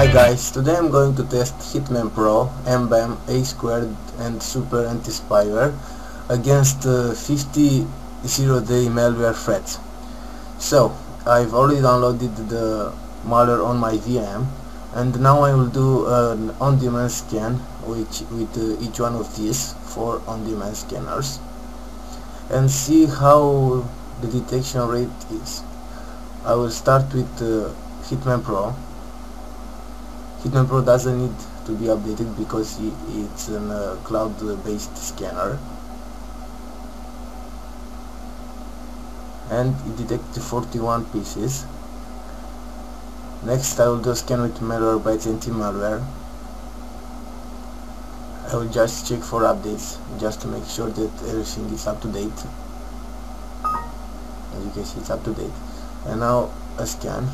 Hi guys, today I'm going to test Hitman Pro, MBAM, A squared and Super Anti-Spyware against uh, 50 zero-day malware threats. So, I've already downloaded the malware on my VM and now I will do an on-demand scan which, with uh, each one of these four on-demand scanners and see how the detection rate is. I will start with uh, Hitman Pro Hitman Pro doesn't need to be updated because it's a uh, cloud-based scanner. And it detected 41 pieces. Next I will do a scan with malware Malwarebytes anti-malware I will just check for updates just to make sure that everything is up to date. As you can see it's up to date. And now a scan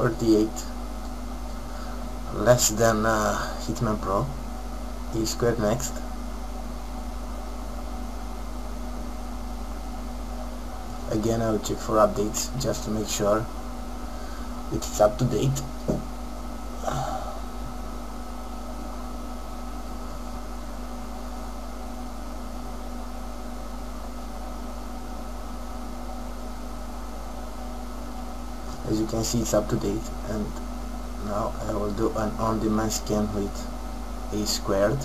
Forty-eight less than uh, Hitman Pro. E squared next. Again I will check for updates just to make sure it's up to date as you can see it's up to date. And now I will do an on-demand scan with A squared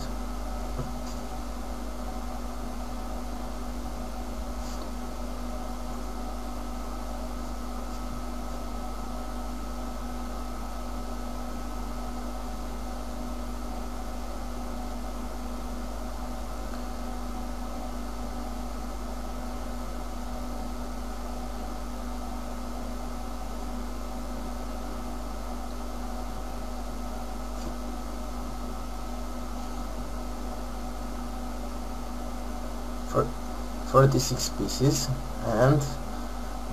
46 pieces and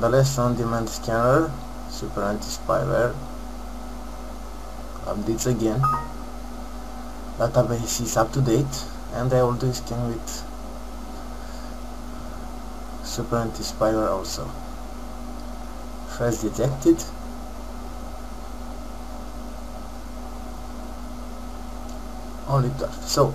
the last on-demand scanner super anti-spyware. Updates again. Database is up to date and I will do scan with super anti-spyware also. First detected. Only 12 so